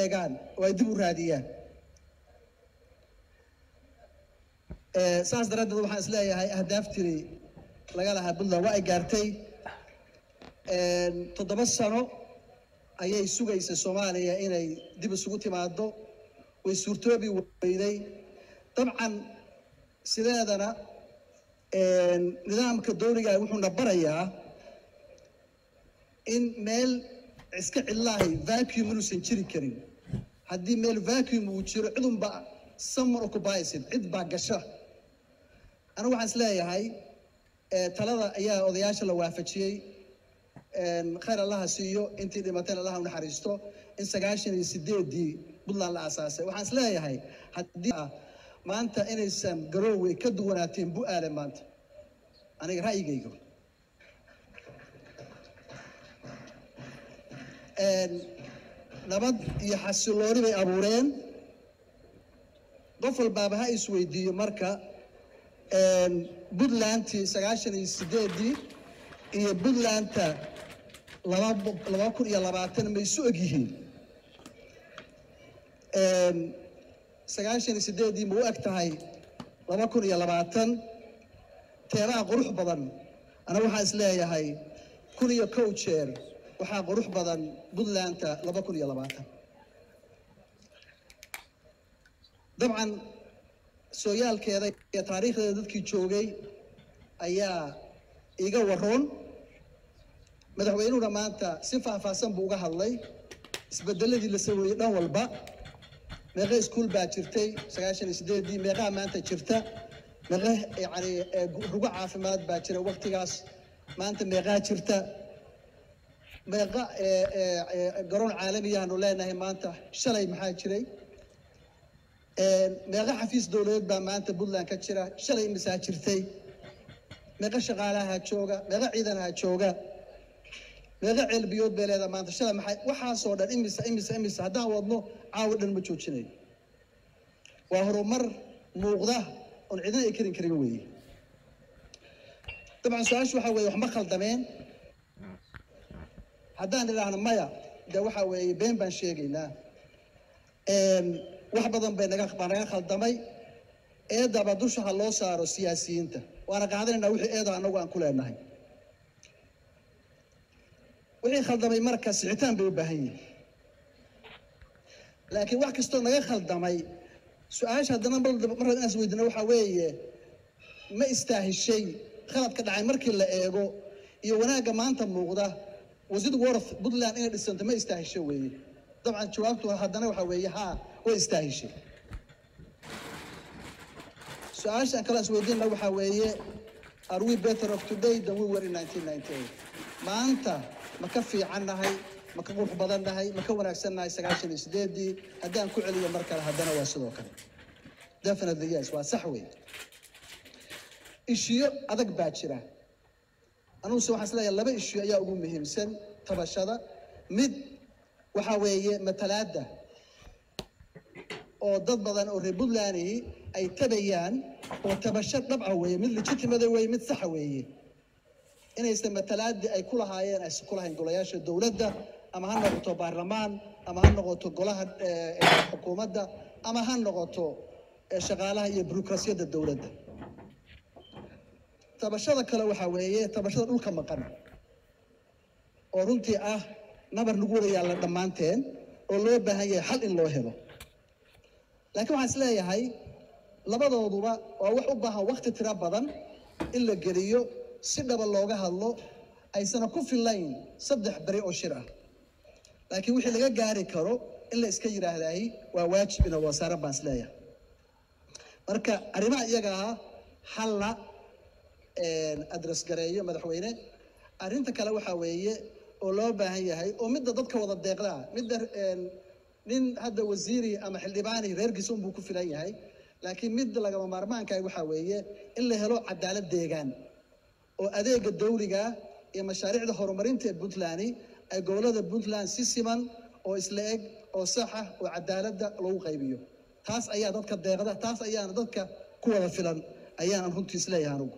eegaan oo ay dib u raadiyaan. Saas daraaddeed waxaan is leeyahay ahdaaftii laga lahaa puntland waa ay gaartay toddoba sano ayay sugaysa soomaaliya inay dib isugu timaado way suurtoobi weyday. Dabcan sideedana nidaamka dowliga wuxuuna barayaa in meel iska cidlaahay vacuum inuusan jiri karin haddii meel vacuum uu jiro cidunba someone occupies it cid baa gasha anigu waxaan is leeyahay eh, talada ayaa odayaasha la waafajiyey. Khayr allaha siiyo intii dhimatayna allaha u naxariisto in sagaashan iyo sideedii puntland la aasaasay. Waxaan is leeyahay haddii ah maanta inaysan garoowe ka duwanaateen bu-aale maanta. Aniga ra'yigayga nabad iyo xasilooni bay abuureen. Qof walbaaba ha isweydiiyo marka puntlandtii sagaashan iyo sideedii iyo puntlandta laba kun iyo labaatan ma isu eg yihiin. Sagaashan iyo sideedii ma u eg tahay laba kun iyo labaatan. Teeraha qurux badan aniga waxaan is leeyahay kun iyo kow jeer waxaa qurux badan puntlandta laba kun iyo labaatan. Dabcan sooyaalkeeda iyo taariikhdeeda dadkii joogay ayaa iga waroon madaxweynuhuna maanta si faahfaahsan buu uga hadlay. Isbedeladii la sameeyey dhan walba meeqa iskuul baa jirtay sagaashan iyo sideedii meeqaa maanta jirta. Meeqa yacni eh, rugo caafimaad baa jira waqtigaas. Maanta meeqaa jirta meeqa eh, eh, eh, garoon caalamiyaanu leenahay maanta. Shalay maxaa jiray? Meeqa xafiis dowladeed baa maanta puntland ka jira. Shalay imisaa jirtay? Meeqa shaqaalaha jooga? Meeqa ciidanaha jooga? Meeqa ceelbiyood bay leedahay maanta. Shalay maxay? Waxaasoo dhan imisa imisa imisa haddaan wadno caawa dhan ma joojinayo waa horumar muuqda oon cidina ay karin karin weeye dabcan su'aashu waxaa weeye wax ma khaldameen haddaan idhaahno maya de waxaa weeye been baan sheegaynaa. Wax badan bay naga khaldamay. Eedaba dusha ha loo saaro siyaasiyiinta. Waana qaadanaynaa wixii eeda annagu aan ku leenahay. Wixii khaldamay marka sixitaan bay u baahan yihiin. Laakiin wax kastoo naga khaldamay su'aasha haddana mar weydiino waxaa weeye ma istaahishay khaladka dhacay markii la eego iyo wanaagga maanta muuqda wasiir worth puntland inay dhisanto ma istaahisho weeye dabcan jawaabtu haddana waxaa weeye haa way istaahishay su'aasha aan kala isweydiinna waxaa weeye are we better of today than we were in 1998 maanta ma ka fiican nahay ma ka qurux badan nahay ma ka wanaagsan nahay sagaashan iyo sideedii haddaan ku celiyo mar kale haddana waa sidoo kale. Definitely yes waa sax wey ishiyo adag baa jira anuguse waxaan is leeyahay laba ishiyo ayaa ugu muhiimsan tabashada. Mid waxaa weeye matalaadda oo dad badan oo reer puntlandihi ay tabayaan oo tabasho dhabca weeye mid legitimate weeye mid saxa weeye. Inaysan matalaadii ay ku lahaayeen aysan ku lahayn golayaasha dowladda ama ha noqoto baarlamaan ama ha noqoto golaha eh, eh, xukuumadda ama ha noqoto eh, shaqaalaha iyo bureaucrasiyadda dowladda tabashada kale waxaa weeye tabashada dhulka maqan oo runtii ah nabar lagu wada yaalla dhammaanteen oo loo baahan yahay xal in loo helo. Laakiin waxaan is leeyahay labadooduba waa wax u baahan wakti tiro badan in la geliyo si dhaba looga hadlo aysana ku fillayn saddex beri oo shir ah. Laakiin wixii laga gaari karo in la iska yidhaahdaay waa waajib ina wasaaran baan is leeyahay marka arrimaha iyaga ah halla adres gareeyo madaxweyne. Arrinta kale waxaa weeye oo loo baahan yahay oo midda dadka wada deeqda ah midda nin hadda wasiiri ama xildhibaani reerkiisa unbuu ku filan yahay laakiin midda lagama maarmaanka ah waxaa weeye in la helo cadaalad deegaan oo adeega dawliga iyo mashaariicda horumarinta ee puntland ay gobollada puntland si siman oo isla eg oo sax ah oo cadaaladda lagu qaybiyo. Taas ayaa dadka deeqda taas ayaana dadka ku wada filan ayaan runtii is leeyahay anugu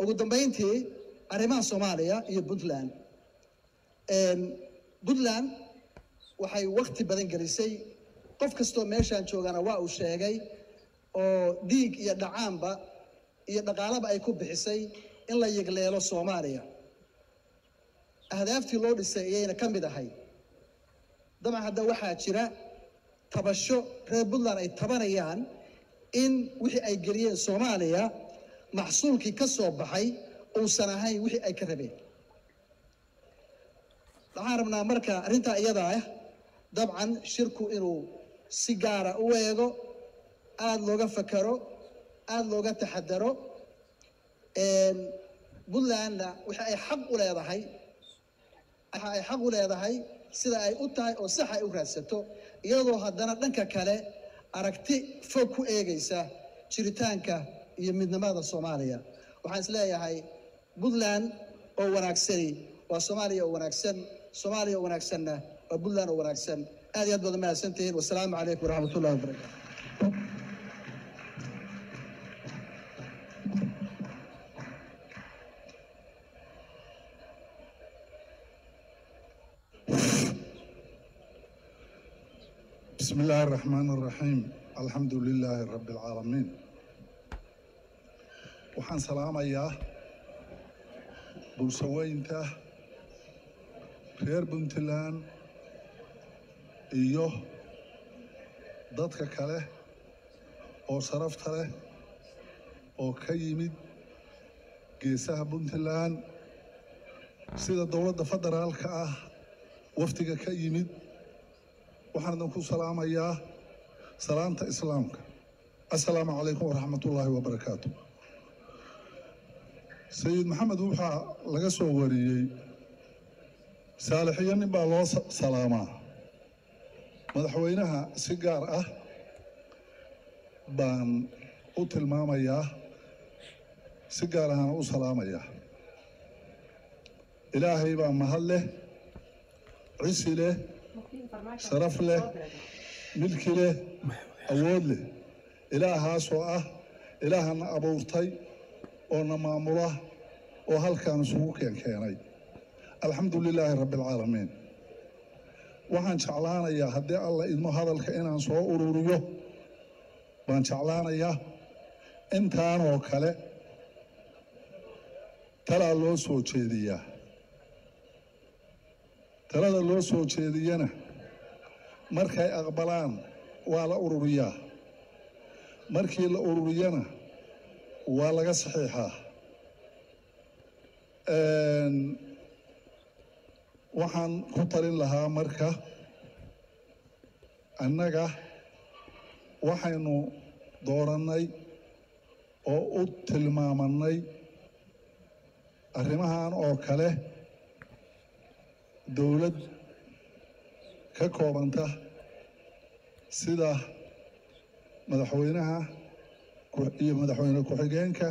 ugu dambeyntii arrimaha soomaaliya iyo puntland. Puntland waxay wakti badan gelisay. Qof kastoo meeshaan joogana waa uu sheegay oo dhiig iyo dhacaanba iyo dhaqaalaba ay ku bixisay in la yigleelo soomaaliya. Ahdaaftii loo dhisay ayayna ka mid ahay. Dabcan hadda waxaa jira tabasho reer puntland ay tabanayaan in wixii ay geliyeen soomaaliya maxsuulkii ka soo baxay uusan ahayn wixii ay ka rabeen. Waxaan rabnaa marka arrintaa iyada ah dabcan shirku inuu si gaara u eego aada looga fakaro aada looga taxadaro puntlandna waxa ay xaq u leedahay waxa ay xaq u leedahay sida ay u tahay oo sax ay u raadsato iyadoo haddana dhanka kale aragti fog ku eegaysa jiritaanka iyo midnimada soomaaliya. Waxaan is leeyahay oo wanaagsani waa soomaaliya oo wanaagsan soomaaliya oo wanaagsanna waa puntland oo wanaagsan. Aad iyo aad baad mahadsantihiin. Wasalaamu calaykum waraxmat ullahi wabarakatu بسم الله الرحمن الرحيم الحمد لله رب العالمين waxaan salaamayaa bulshaweynta reer puntland iyo dadka kale oo sharafta leh oo ka yimid geesaha puntland sida dowladda federaalka ah wafdiga ka yimid waxaan idinku salaamayaa salaanta islaamka. Assalaamu calaykum waraxmat ullaahi wabarakaatu. Sayid maxamed waxaa laga soo wariyey. Saalixiyo nin baa loo salaamaa. Madaxweynaha si gaar ah baan u tilmaamayaa si gaar ahana u salaamayaa. Ilaahay baa mahad leh cisi leh sharaf leh milki leh awood leh ilaahaasoo ah ilaahana abuurtay oo na maamula oo halkaan isugu keenkeenay alxamdu lilaahi rabbi alcaalamiin waxaan jeclaanayaa haddii alla idmo hadalka inaan soo ururiyo baan jeclaanayaa intaanoo kale talaa loo soo jeediyaa talada loo soo jeediyana markay aqbalaan waa la ururiyaa. Markii la ururiyana waa laga saxiixaa. Waxaan ku talin lahaa marka annaga waxaynu doorannay oo u tilmaamannay arrimahan oo kale dowlad ka koobanta sida madaxweynaha iyo madaxweyne ku-xigeenka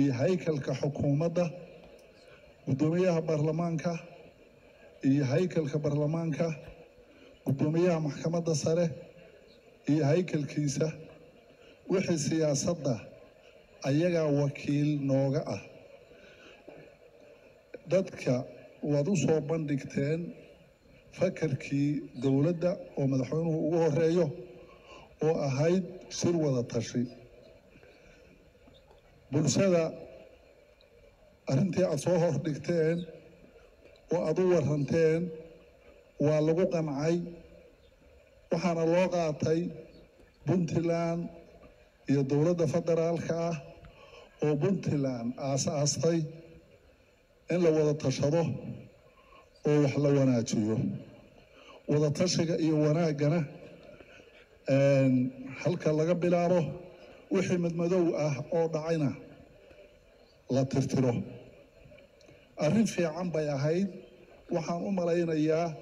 iyo haykalka xukuumadda guddoomiyaha baarlamaanka iyo haykalka baarlamaanka guddoomiyaha maxkamadda sare iyo haykalkiisa wixii siyaasadda ayagaa wakiil nooga ah. Dadka waad u soo bandhigteen fakarkii dowladda oo madaxweynuhu ugu horeeyo oo ahayd shir wada tashi. Bulshada arrintii aada soo hordhigteen oo aada u waranteen waa lagu qancay waxaana loo qaatay puntland iyo dowladda federaalka ah oo puntland aas-aastay in la wada tashado oo wax la wanaajiyo. Wada tashiga iyo wanaaggana halka laga bilaabo wixii madmadow ah oo dhacayna la tirtiro. Arrin fiican bay ahayd. Waxaan u malaynayaa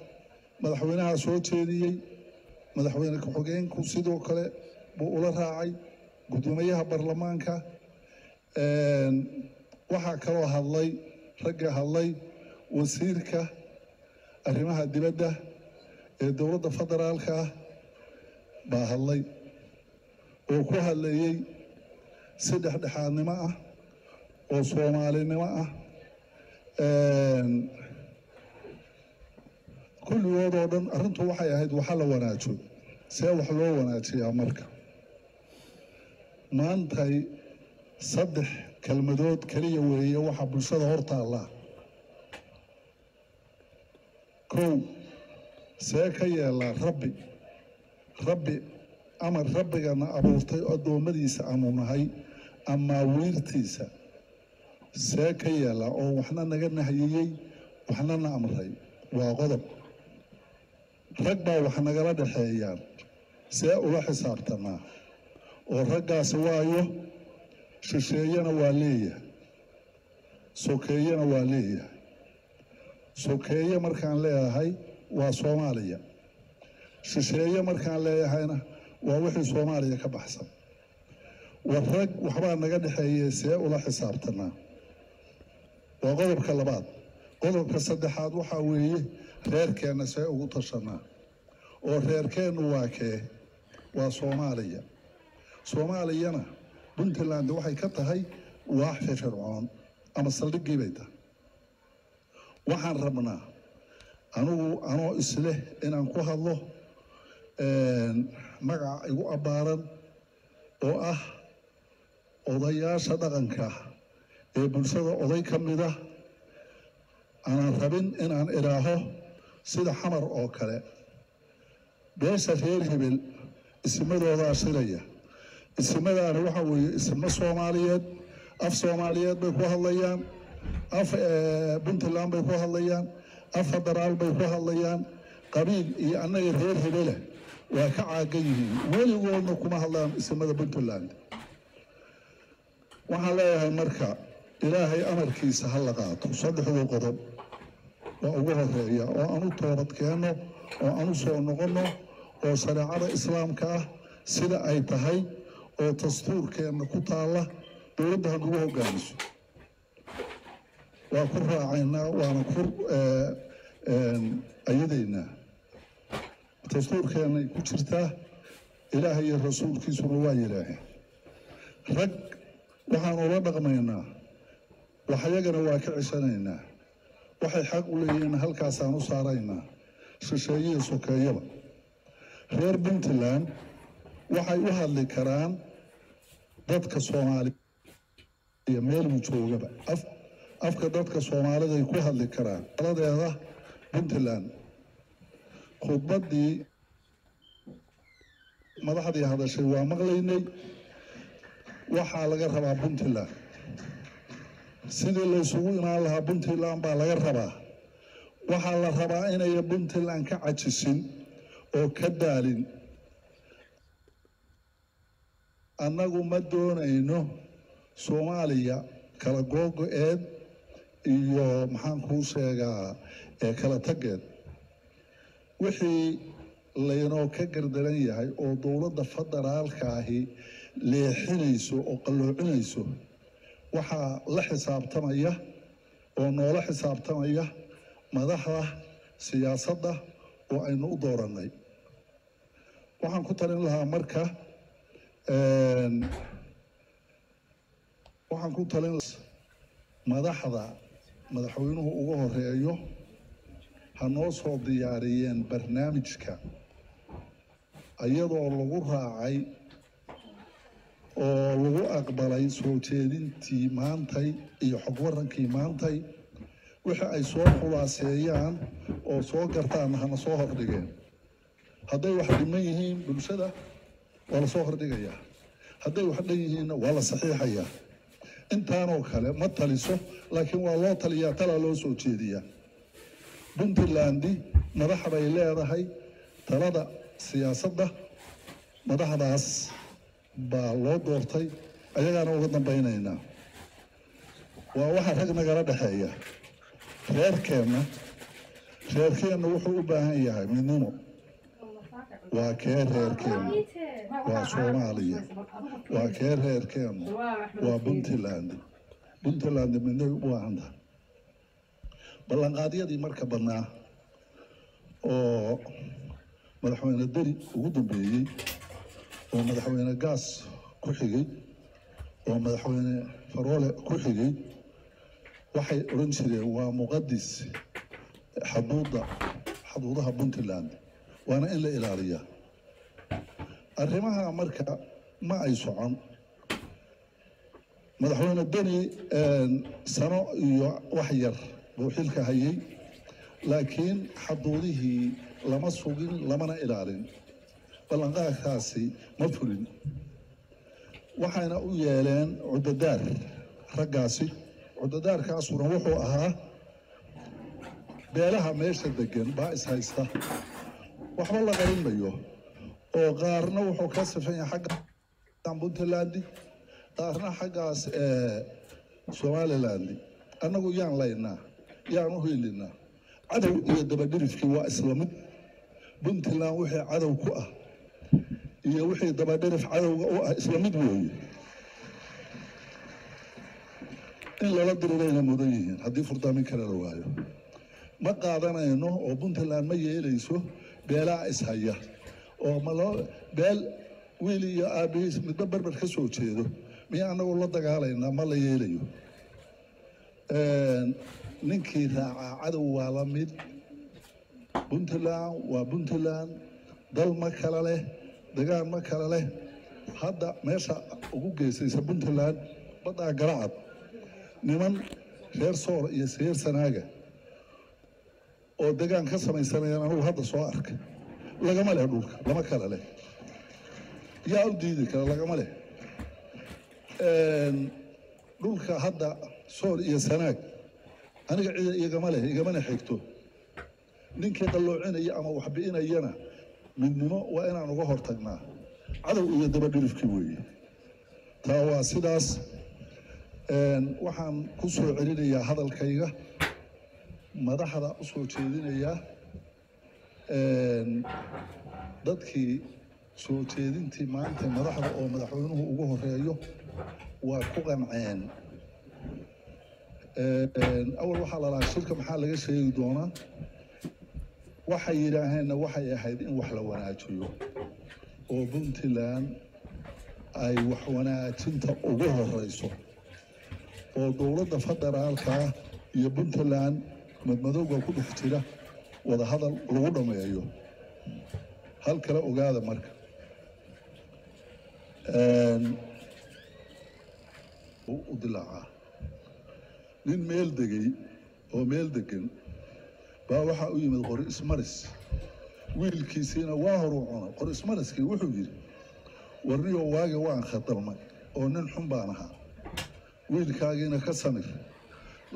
madaxweynaha soo jeediyey madaxweyne ku-xigeenku sidoo kale buu ula raacay guddoomiyaha baarlamaanka waxaa kaloo hadlay ragga hadlay wasiirka arrimaha dibadda ee dowladda federaalka ah baa hadlay oo ku hadlayey si dhexdhexaadnimo ah oo soomaalinimo ah kulligood oo dhan arrintu waxay ahayd waxa la wanaajo see wax loo wanaajiyaa marka. Maantay saddex kelmadood keliya weeye waxaa bulshada hor taallaa kow see ka yeelaa rabbi. Rabbi ama rabbigana abuurtay addoommadiisa aanu nahay ama wiirtiisa. See ka yeelaa oo waxna naga nahiyeyey waxna na amray. Waa qodob. Rag baa wax nagala dhexeeyaan. See ula xisaabtanaa. Oo raggaasi waayo shisheeyana waa leeyahay. Sokeeyena waa leeyahay. Sokeeye markaan leeyahay waa soomaaliya. Shisheeye markaan leeyahayna waa wixii soomaaliya ka baxsan. War rag waxbaa naga dhexeeyey see ula xisaabtanaa waa qodobka labaad. Qodobka saddexaad waxaa weeye reerkeenna see ugu tashanaa oo reerkeennu waa kee? Waa soomaaliya. Soomaaliyana puntland waxay ka tahay waax firfircoon ama saldhiggii bay tahay. Waxaan rabnaa anigu anoo isleh inaan ku hadlo magaca igu abbaaran oo ah odayaasha dhaqanka ee bulshada oday ka mida aanan rabin inaan idhaaho sida xamar oo kale. Beesha reer hebel isimadoodaa shiraya isimadaana waxa weeye isimo soomaaliyeed af soomaaliyeed bay ku hadlayaan af puntland bay ku hadlayaan af federaal bay ku hadlayaan. Qabiil iyo annaga reer hebele waa ka caagan yihiin. Weligoodna kuma hadlaan isimada puntland. Waxaan leeyahay marka ilaahay amarkiisa ha la qaato. Saddexduu qodob waa ugu horreeya oo aan u toobad keenno oo aan u soo noqonno oo shareecada islaamka ah sida ay tahay oo dastuurkeenna ku taalla dowladda ha nagu hogaamiso waa ku raacaynaa waana ku ayadaynaa. Dastuurkeennay ku jirtaa ilaahay iyo rasuulkiisuna waa yidhaaheen rag waxaan ula dhaqmaynaa waxyagana waa ka ceshanaynaa. Waxay xaq u leeyihiin halkaasaan u saaraynaa shisheeyiya sokeeyaba reer puntland waxay u hadli karaan dadka soomaaliya iyo meeluu joogaba. Af afka dadka soomaaliday ku hadli karaan aladeeda puntland. Khudbaddii madaxdii hadashay waa maqlaynay. Waxaa laga rabaa puntland. Sidii laysugu imaan lahaa puntland baa laga rabaa. Waxaa la rabaa inay puntland ka cajisin oo ka daalin annagu ma doonayno soomaaliya kala googo-eed iyo maxaan kuu sheegaa ee kala tageed wixii laynoo ka gardaran yahay oo dowladda federaalka ahi leexinayso oo qalloocinayso waxaa la xisaabtamaya oo noola xisaabtamaya madaxda siyaasadda oo aynu u doorannay. Waxaan ku talin lahaa marka waxaan ku talin madaxda madaxweynuhu ugu horeeyo ha noo soo diyaariyeen barnaamijka iyadoo lagu raacay oo lagu aqbalay soo jeedintii maantay iyo xog warankii maantay. Wixii ay soo khulaaseeyaan oo soo gartaanna hana soo hordhigeen. Hadday wax dhiman yihiin bulshada waa la soo hordhigayaa hadday wax dhan yihiinna waa la saxiixayaa. Intaanoo kale ma taliso laakiin waa loo taliyaa talaa loo soo jeediyaa. Puntlandi madax bay leedahay. Talada siyaasadda madaxdaas baa loo doortay. Ayagaana uga dambaynaynaa waa waxa rag nagala dhexeeya reerkeenna reerkeenna wuxuu u baahan yahay midnimo waa kee reerkeenna waa soomaaliya waa kee reerkeenna waa puntland puntland midnay u baahanta ballanqaadyadii marka badnaa oo madaxweyne deri ugu dambeeyey oo madaxweyne gaas ku xigay oo madaxweyne faroole ku xigay waxay odhan jireen waa muqadis xaduudda xuduudaha puntland waana in la ilaaliyaa. Arrimaha marka ma ay socon. Madaxweyne deni sano iyo wax yar buu xilka hayay laakiin xaduudihii lama sugin lamana ilaalin. Ballanqaadkaasi ma fulin. Waxayna u yeeleen cudadaar raggaasi. Cudadaarkaasuna wuxuu ahaa beelaha meesha degan baa is haysta waxba la qarin mayo. Oo qaarna wuxuu ka sifan yahay xagga puntland qaarna xaggaas somaliland. Annagu yaan laynaa yaan u hiilinaa cadow iyo dabadhirifkii waa isla mid. Puntland wixii cadow ku ah iyo wixii dabadhirif cadowga u ah isla mid weeye in lala dirirayna mudan yihiin haddii furdaamin kale la waayo. Ma qaadanayno oo puntland ma yeelayso beelaa ishaya oo malo beel wiil iyo aabihiis midba berber ka soo jeedo. Miya annagu la dagaalaynaa ma la yeelayo. Ninkii raacaa cadow waa la mid. Puntland waa puntland. Dal ma kala leh degaan ma kala leh. Hadda meesha ugu geysaysa puntland baddaa garacad niman reer soor iyo reer sanaaga oo degaan ka samaysanayaan anugu hadda soo arka. Lagama leh dhulka lama kala leh. Yaa u diidi kara lagama leh. Dhulka hadda sool iyo sanaag aniga cida igama leh igamana xigto. Ninkii qalloocinaya ama wax bi'inayana midnimo waa inaan uga hortagnaa. Cadow iyo dabadhirifkii weeye. Taa waa sidaas. Waxaan ku soo celinayaa hadalkayga madaxda u soo jeedinayaa dadkii soo jeedintii maanta madaxda oo madaxweynuhu ugu horeeyo waa ku qanceen. Awal waxaa la lahaa shirka maxaa laga sheegi doonaa waxay yidhaaheenna waxay ahayd in wax la wanaajiyo oo puntland ay wax wanaajinta ugu horeyso oo dowladda federaalka iyo puntland madmadowga ku dhex jira wadahadal lagu dhammeeyo hal kale ogaada marka. U dilaacaa nin meel degay oo meel degan baa waxaa u yimid qori ismaris. Wiilkiisiina waa horuu cuna qori ismariskii wuxuu yidhi warniyo waagi waan khadalmay oo nin xun baan ahaa. Wiilkaagiina ka samir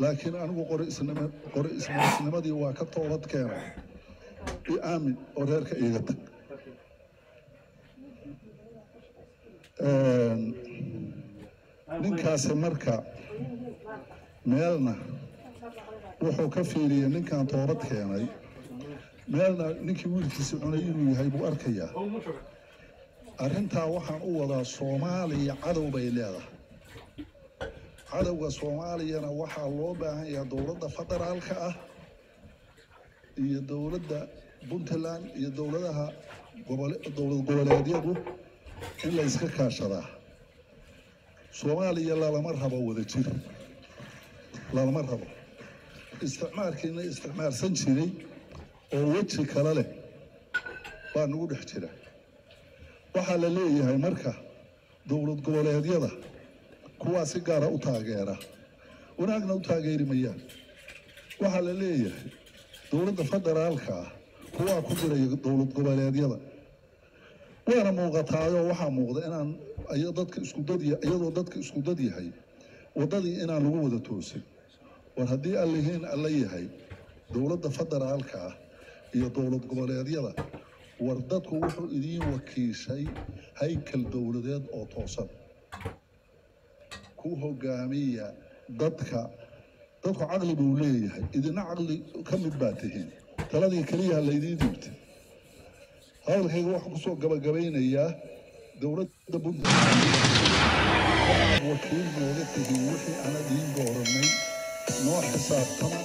laakiin anigu qori isnima qori ismarisnimadii waa ka toobad keenay. I aamin oo reerka iiga tag ninkaasi marka meelna wuxuu ka fiiriyey ninkan toobad keenay. Meelna ninkii wiilkiisi cunay inuu yahay buu arkayaa. Arrintaa waxaan u wadaa soomaaliya cadow bay leedahay cadowga soomaaliyana waxaa loo baahan yahay dowladda federaalka ah iyo dowladda puntland iyo dowladaha dowlad goboleedyadu in la iska kaashadaa soomaaliya lalama rabo wada jir lalama rabo isticmaalkiina isticmaalsan jiray oo weji kale leh baa nagu dhex jira. Waxaa la leeyahay marka dowlad goboleedyada kuwaa si gaara u taageera. Wanaagna u taageeri mayaan waxaa la leeyahay dowladda federaalka ah kuwaa ku jiraya dowlad goboleedyada. Waana muuqataayoo waxaa muuqda inaan dadka isku dad ya- iyadoo dadka isku dad yahay waddadii inaan lagu wada toosin. War haddii allihiin alla yahay dowladda federaalka ah iyo dowlad goboleedyada war dadku wuxuu idiin wakiishay haykal dowladeed oo toosan ku hogaamiya dadka. Dadku caqli buu leeyahay. Idina caqli ka mid baa tihiin. Taladii keliyaha laydiin dhiibtay hadalkayga waxaan ku soo gabagabaynayaa dowladda puntland wakiil nooga tihiin wixii aan idiin dooranay noo xisaabtama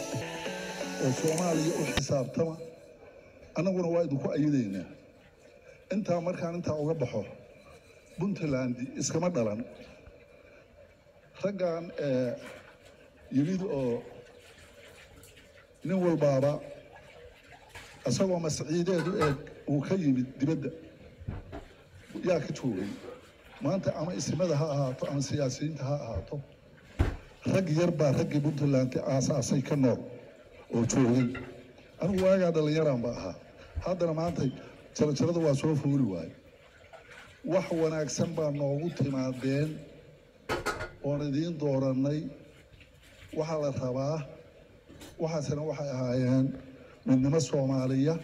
oo soomaaliya u xisaabtama. Annaguna waa idinku ayidaynaa intaa markaan intaa uga baxo puntland iskama dhalan raggan ee yimid oo nin walbaaba isagoo masciideedu eeg uu ka yimid dibadda. Yaa ka joogay. Maanta ama isimada ha ahaato ama siyaasiyiinta ha ahaato rag yar baa raggii puntland aasaasay ka nool oo joogay. Anigu waagaa dhallinyaraan ba ahaa. Haddana maanta jarajarada waa soo fooli waaye wax wanaagsan baa noogu timaadeen oon idiin doorannay. Waxaa la rabaa waxaasina waxay ahaayeen midnimo soomaaliya